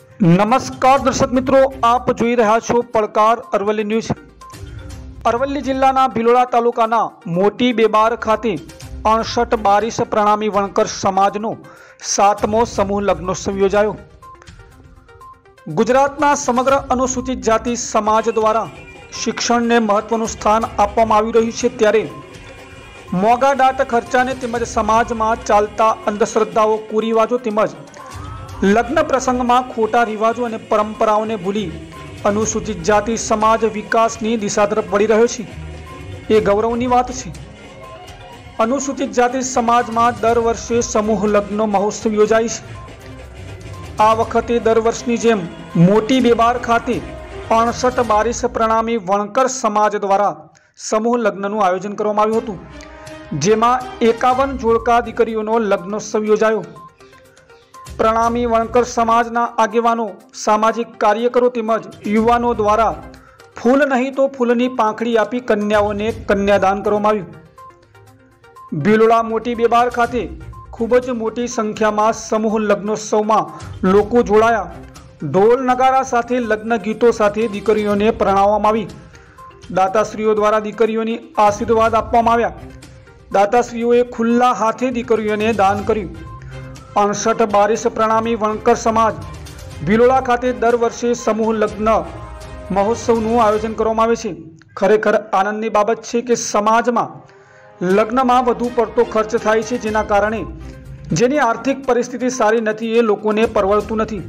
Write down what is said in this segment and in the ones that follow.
નમસ્કાર દર્શક મિત્રો, આપ જોઈ રહ્યા છો પડકાર અરવલ્લી ન્યૂઝ. અરવલ્લી જિલ્લાના ભિલોડા તાલુકાના મોટી બેબાર ખાતે અણસઠ બારીસ પ્રણામી વણકર સમાજનો સાતમો સમૂહ લગ્નોત્સવ યોજાયો. ગુજરાતના સમગ્ર અનુસૂચિત જાતિ સમાજ દ્વારા શિક્ષણને મહત્વનું સ્થાન આપવામાં આવી રહ્યું છે ત્યારે મોંઘા દાટ ખર્ચાને તેમજ સમાજમાં ચાલતા અંધશ્રદ્ધાઓ, કુરિવાજો તેમજ લગ્ન પ્રસંગમાં ખોટા રિવાજો અને પરંપરાઓને ભૂલી અનુસૂચિત જાતિ સમાજ વિકાસની દિશા તરફ વળી રહ્યો છે. એ ગૌરવની વાત છે. અનુસૂચિત જાતિ સમાજમાં દર વર્ષે સમૂહ લગ્ન મહોત્સવ યોજાય છે. આ વખતે દર વર્ષની જેમ મોટી બેબાર ખાતે પાણસઠ બારીસ પ્રણામી વણકર સમાજ દ્વારા સમૂહ લગ્નનું આયોજન કરવામાં આવ્યું હતું. જેમાં એકાવન જોડકા દીકરીઓનો લગ્નોત્સવ યોજાયો. પ્રણામી વણકર સમાજના આગેવાનો, સામાજિક કાર્યકરો તેમજ યુવાનો દ્વારા ફૂલ નહીં તો ફૂલની પાંખડી આપી કન્યાઓને કન્યાદાન કરવામાં આવ્યું. ભીલોડા મોટી બેબાર ખાતે ખૂબ જ મોટી સંખ્યામાં સમૂહ લગ્નોત્સવમાં લોકો જોડાયા. ઢોલ નગારા સાથે લગ્ન ગીતો સાથે દીકરીઓને પ્રણાવવામાં આવી. દાતાશ્રીઓ દ્વારા દીકરીઓની આશીર્વાદ આપવામાં આવ્યા. દાતાશ્રીઓએ ખુલ્લા હાથે દીકરીઓને દાન કર્યું. અણસઠ બારીસ પ્રણામી વણકર સમાજ. ભિલોડા ખાતે દર વર્ષે સમૂહ લગ્ન મહોત્સવનું આયોજન કરવામાં આવે છે. ખરેખર આનંદની બાબત છે કે સમાજમાં લગ્નમાં વધુ પડતો ખર્ચ થાય છે જેના કારણે જેની આર્થિક પરિસ્થિતિ સારી નથી એ લોકોને પરવડતું નથી.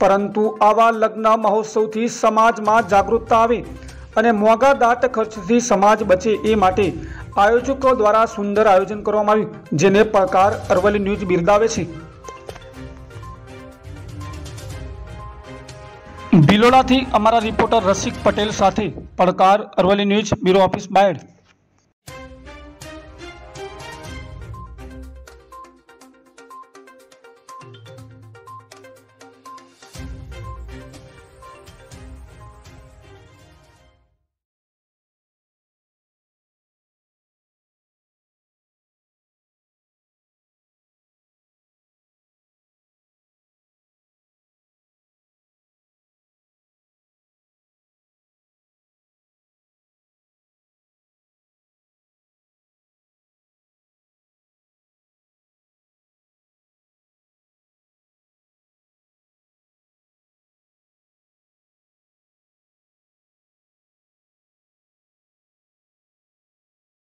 પરંતુ આવા લગ્ન મહોત્સવથી સમાજમાં જાગૃતતા આવે અને મોંઘા દાટ ખર્ચથી સમાજ બચે એ માટે આયોજકો દ્વારા સુંદર આયોજન કરવામાં આવ્યું, જેને પડકાર અરવલ્લી ન્યૂઝ બિરદાવે છે. ભિલોડાથી અમારા રિપોર્ટર રસિક પટેલ સાથે પડકાર Aravalli news, bureau office Bayad.